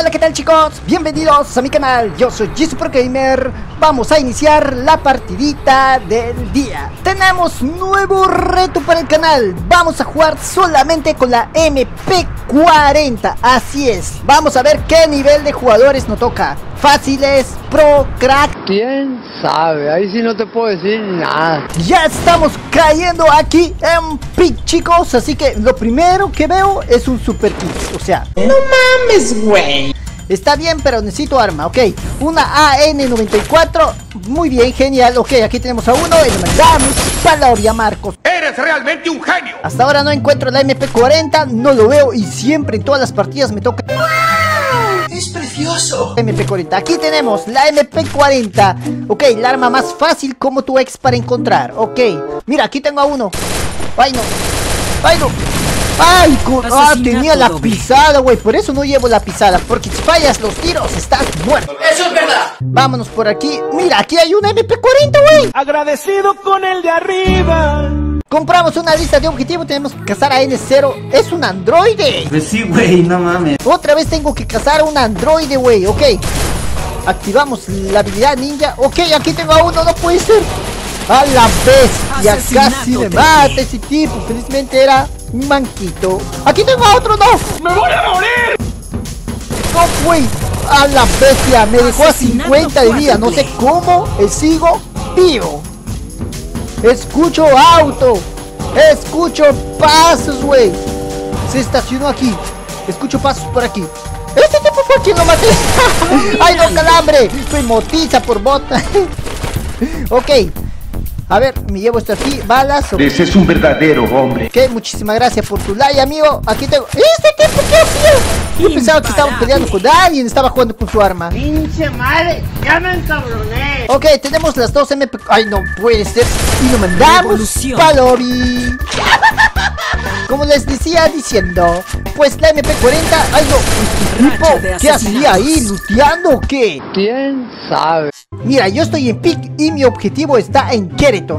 Hola, ¿qué tal chicos? Bienvenidos a mi canal, yo soy Pro Gamer. Vamos a iniciar la partidita del día. Tenemos nuevo reto para el canal. Vamos a jugar solamente con la MP40. Así es. Vamos a ver qué nivel de jugadores nos toca. Fáciles, pro, crack. ¿Quién sabe? Ahí sí no te puedo decir nada. Ya estamos cayendo aquí en pick, chicos. Así que lo primero que veo es un super pick. O sea, no mames, güey. Está bien, pero necesito arma, ok. Una AN94 Muy bien, genial, ok, aquí tenemos a uno Y mandamos Palabra Marcos. ¡Eres realmente un genio! Hasta ahora no encuentro la MP40 No lo veo y siempre en todas las partidas me toca ¡Es precioso! MP40, aquí tenemos la MP40 Ok, la arma más fácil como tu ex para encontrar Ok, mira, aquí tengo a uno. Ay no, ay no ¡Ay! ¡Ah! Tenía la pisada, güey. Por eso no llevo la pisada. Porque si fallas los tiros, estás muerto. ¡Eso es verdad! Vámonos por aquí. Mira, aquí hay un MP40, güey. Agradecido con el de arriba. Compramos una lista de objetivos. Tenemos que cazar a N0. Es un androide. Pues sí, güey, no mames. Otra vez tengo que cazar a un androide, güey. Ok. Activamos la habilidad ninja. Ok, aquí tengo a uno. No puede ser. A la vez. Ya casi me mata ese tipo. Felizmente era un manquito. Aquí tengo a otro, no. ¡Me voy a morir! No, güey. A la bestia. Me dejó a 50 de vida. No sé cómo. Sigo vivo. Escucho auto. Escucho pasos, güey. Se estacionó aquí. Escucho pasos por aquí. Este tipo fue quien lo maté. ¡Ay, no, calambre! Soy motiza por bota. ok. A ver, me llevo esto aquí, balas. Ese es un verdadero hombre. Ok, muchísimas gracias por tu like, amigo. Aquí tengo. ¿Este tipo qué hacía? Yo pensaba que estaba peleando con alguien, estaba jugando con su arma. Pinche madre, ya me encabroné. Ok, tenemos las dos MP. Ay, no puede ser. Y lo mandamos. Palori. Como les decía diciendo, pues la MP40. Ay, no. Este tipo, ¿qué hacía ahí? ¿Luteando o qué? ¿Quién sabe? Mira, yo estoy en PIC y mi objetivo está en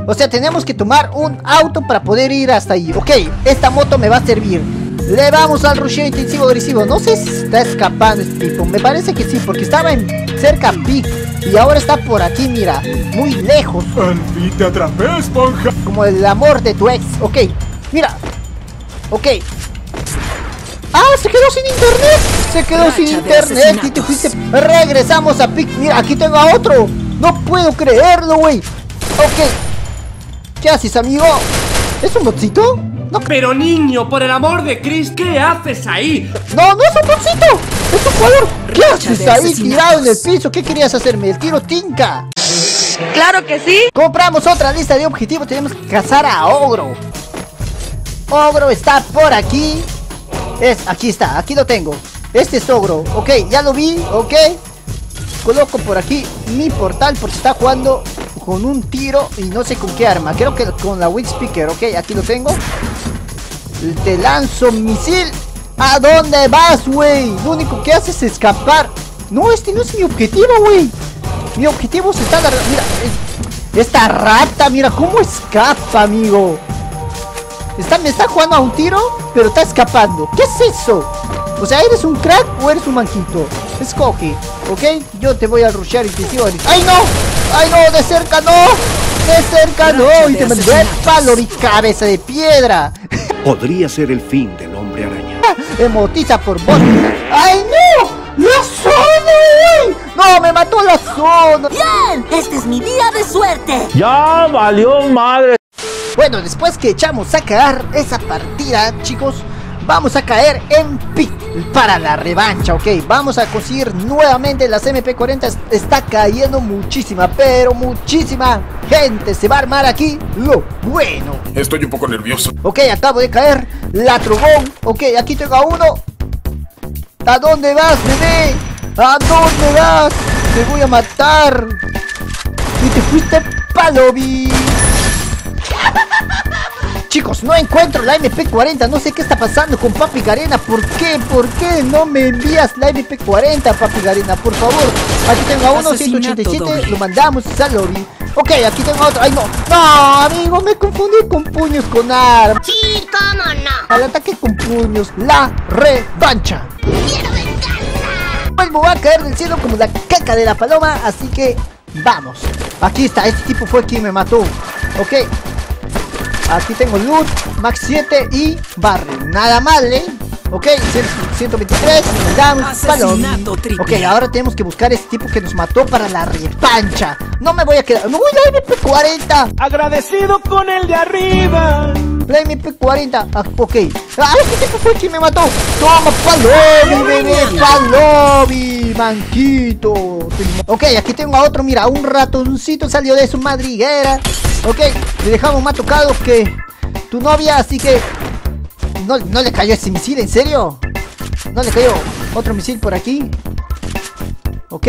O sea, tenemos que tomar un auto para poder ir hasta ahí. Ok, esta moto me va a servir. Le vamos al rusheo intensivo agresivo. No sé si está escapando este tipo. Me parece que sí, porque estaba en cerca PIC. Y ahora está por aquí, mira. Muy lejos. Al fin te atrapé, esponja. Como el amor de tu ex. Ok, mira. Ok. ¡Ah! ¡Se quedó sin internet! ¡Se quedó sin internet! Y te fuiste. Regresamos a Pic. Mira, aquí tengo a otro. No puedo creerlo, güey. Ok. ¿Qué haces, amigo? ¿Es un botcito? No. Pero niño, por el amor de Chris, ¿qué haces ahí? No, no es un botcito. Es un jugador. ¿Qué haces ahí tirado en el piso? ¿Qué querías hacerme? El tiro tinca. Claro que sí. Compramos otra lista de objetivos. Tenemos que cazar a Ogro. Ogro está por aquí. Es, aquí está, aquí lo tengo. Este es ogro, ok, ya lo vi, ok. Coloco por aquí mi portal porque está jugando con un tiro y no sé con qué arma. Creo que con la Wing Speaker, ok, aquí lo tengo. Te lanzo misil. ¿A dónde vas, güey? Lo único que haces es escapar. No, este no es mi objetivo, güey. Mi objetivo se está... Mira, esta rata, mira cómo escapa, amigo. Está, me está jugando a un tiro, pero está escapando. ¿Qué es eso? O sea, ¿eres un crack o eres un manquito? Escoge, ¿ok? Yo te voy a rushear intensivo. ¡Ay, no! ¡Ay, no! ¡De cerca no! ¡De cerca no! Y te mandé el palo y cabeza de piedra. Podría ser el fin del hombre araña. Emotiza por vos. ¡Ay, no! ¡La zona, ¡No, me mató la zona! ¡Bien! ¡Este es mi día de suerte! ¡Ya valió madre! Bueno, después que echamos a caer esa partida, chicos, vamos a caer en pick para la revancha, ok. Vamos a conseguir nuevamente las MP40. Está cayendo muchísima, pero muchísima gente. Se va a armar aquí lo bueno. Estoy un poco nervioso. Ok, acabo de caer. La trobón. Ok, aquí tengo a uno. ¿A dónde vas, bebé? ¿A dónde vas? Te voy a matar. Y te fuiste palobi. Chicos, no encuentro la MP40, no sé qué está pasando con Papi Garena, ¿por qué? ¿Por qué no me envías la MP40, Papi Garena? Por favor, aquí tengo a uno, 187, lo mandamos a Lori. Ok, aquí tengo otro, ay no, no, amigo, me confundí con puños con armas. Sí, cómo no. Al ataque con puños, la revancha. ¡Quiero venganza! vuelvo a caer del cielo como la caca de la paloma. Así que vamos. Aquí está, este tipo fue quien me mató. Ok. Aquí tengo loot, max 7 y barre. Nada mal, ¿eh? Ok, 123, damos palom. Ok, ahora tenemos que buscar este tipo que nos mató para la repancha. No me voy a quedar. ¡Me voy a MP40! Agradecido con el de arriba. La MP40. Ah, ok. ¡Ah, este tipo fue quien me mató! ¡Toma, Palomi, bebé! ¡Palomi, manquito! Ok, aquí tengo a otro. Mira, un ratoncito salió de su madriguera. Ok, le dejamos más tocado que tu novia, así que no, no le cayó ese misil, ¿en serio? No le cayó otro misil por aquí. Ok.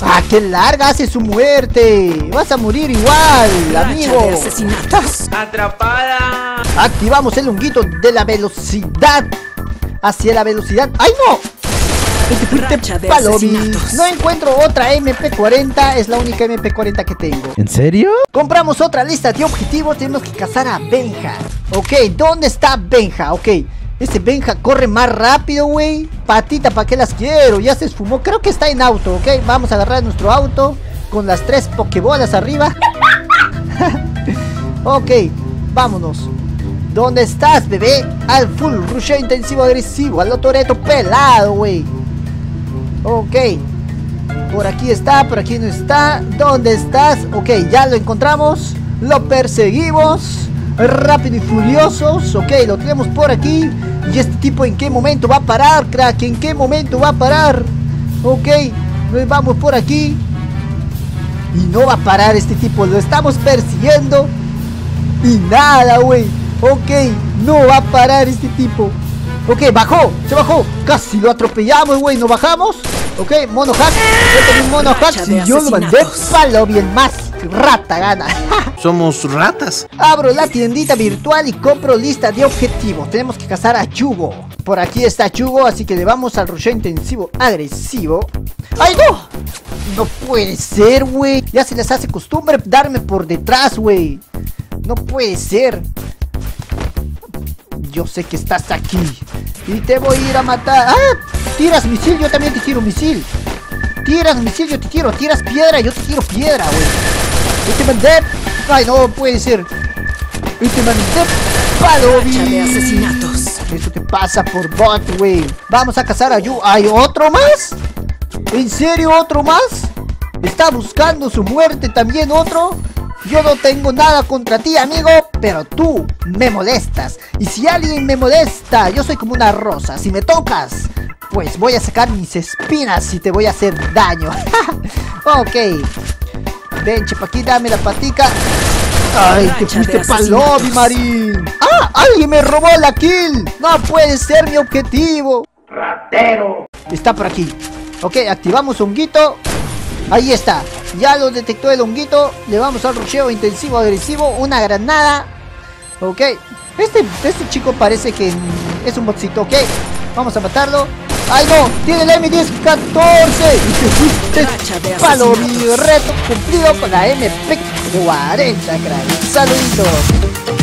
¡Ah, qué larga hace su muerte! ¡Vas a morir igual, amigo! ¡Atrapada! Activamos el honguito de la velocidad. Hacia la velocidad. ¡Ay, no! Este. No encuentro otra MP40, es la única MP40 que tengo. ¿En serio? Compramos otra lista de objetivos, tenemos que cazar a Benja. Ok, ¿dónde está Benja? Ok, este Benja corre más rápido, güey. Patita, ¿para qué las quiero? Ya se esfumó, creo que está en auto, ok. Vamos a agarrar nuestro auto con las tres pokebolas arriba. ok, vámonos. ¿Dónde estás, bebé? Al full rusheo intensivo agresivo, al toreto pelado, güey. Ok. Por aquí está, por aquí no está. ¿Dónde estás? Ok, ya lo encontramos. Lo perseguimos. Rápido y furiosos. Ok, lo tenemos por aquí. ¿Y este tipo en qué momento va a parar, crack? ¿En qué momento va a parar? Ok, vamos por aquí. Y no va a parar este tipo. Lo estamos persiguiendo. Y nada, güey. Ok, no va a parar este tipo. Ok, bajó, se bajó. Casi lo atropellamos, güey. ¿No bajamos? Ok, mono hack. Yo también mono hack. Si yo lo mandé palo bien más. Rata gana. Somos ratas. Abro la tiendita virtual y compro lista de objetivos. Tenemos que cazar a Chugo. Por aquí está Chugo, así que le vamos al rusheo intensivo agresivo. ¡Ay, no! No puede ser, güey. Ya se les hace costumbre darme por detrás, güey. No puede ser. Yo sé que estás aquí. Y te voy a ir a matar. ¡Ah! Tiras misil, yo también te quiero misil. Tiras misil, yo te quiero. Tiras piedra, yo te quiero piedra, güey. Y te mandé. Ay, no puede ser. Y te mandé palo, de asesinatos. Eso te pasa por bot, güey. Vamos a cazar a Yu. ¿Hay otro más? ¿En serio otro más? ¿Está buscando su muerte también otro? Yo no tengo nada contra ti, amigo, pero tú me molestas. Y si alguien me molesta, yo soy como una rosa. Si me tocas, pues voy a sacar mis espinas y te voy a hacer daño. ok. Ven, aquí, dame la patica. ¡Ay, te fuiste pa'l lobby, Marín! ¡Ah! ¡Alguien me robó la kill! ¡No puede ser mi objetivo! ¡Ratero! Está por aquí. Ok, activamos honguito. Ahí está. Ya lo detectó el honguito. Le vamos al rusheo intensivo agresivo. Una granada. Ok. Este, este chico parece que es un botcito. Ok. Vamos a matarlo. ¡Ay no! ¡Tiene la M1014! Y te fuiste palo mi reto cumplido con la MP40, crack. Saluditos.